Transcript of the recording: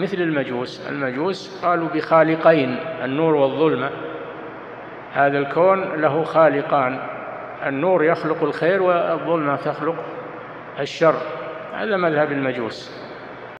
مثل المجوس. المجوس قالوا بخالقين النور والظلمة. هذا الكون له خالقان. النور يخلق الخير والظلمة تخلق الشر. هذا مذهب المجوس.